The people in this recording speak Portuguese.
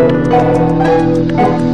Música